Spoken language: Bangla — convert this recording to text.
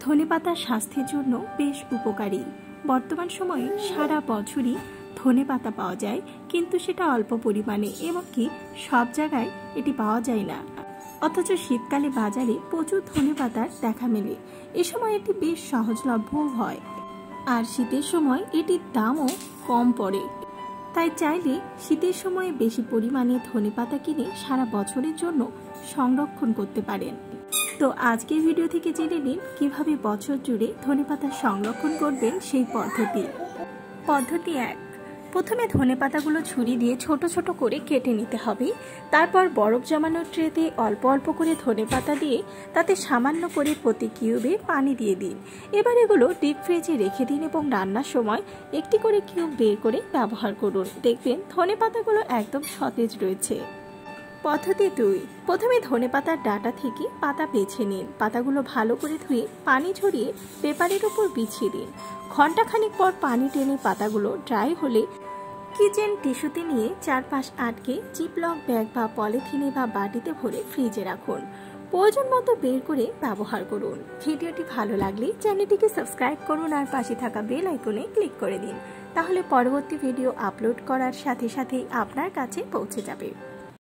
ধনেপাতা স্বাস্থ্যের জন্য বেশ উপকারী। বর্তমান সময়ে সারা বছরই ধনে পাতা পাওয়া যায়, কিন্তু সেটা অল্প পরিমাণে এবং কি সব জায়গায় এটি পাওয়া যায় না। অথচ শীতকালে বাজারে প্রচুর ধনে পাতার দেখা মেলে। এ সময় এটি বেশ সহজলভ্যও হয়। আর শীতের সময় এটির দামও কম পড়ে। তাই চাইলে শীতের সময়ে বেশি পরিমাণে ধনে পাতা কিনে সারা বছরের জন্য সংরক্ষণ করতে পারেন। তো আজকের ভিডিও থেকে জেনে নিন কীভাবে বছর জুড়ে ধনেপাতা সংরক্ষণ করবেন সেই পদ্ধতি। পদ্ধতি এক, প্রথমে ধনে পাতাগুলো ছুরি দিয়ে ছোট ছোট করে কেটে নিতে হবে। তারপর বরফ জমানোর ট্রেতে অল্প অল্প করে ধনে পাতা দিয়ে তাতে সামান্য করে প্রতি কিউবে পানি দিয়ে দিন। এবার এগুলো ডিপ ফ্রিজে রেখে দিন এবং রান্নার সময় একটি করে কিউব বের করে ব্যবহার করুন। দেখবেন ধনে পাতাগুলো একদম সতেজ রয়েছে। পদ্ধতি দুই। প্রথমে ধনে পাতার ডাটা থেকে পাতা বেছে নিন। পাতাগুলো ভালো করে ধুয়ে পানি ঝরিয়ে পেপারের উপর বিছিয়ে দিন। ঘন্টাখানিক পর পানি টেনে পাতাগুলো ড্রাই হলে কিচেন টিস্যুতে নিয়ে চারপাশ আটকে চিপলক ব্যাগ বা পলিথিনে বা বাটিতে ভরে ফ্রিজে রাখুন। প্রয়োজন মতো বের করে ব্যবহার করুন। ভিডিওটি ভালো লাগলে চ্যানেলটিকে সাবস্ক্রাইব করুন আর পাশে থাকা বেল আইকনে ক্লিক করে দিন। তাহলে পরবর্তী ভিডিও আপলোড করার সাথে সাথেই আপনার কাছে পৌঁছে যাবে।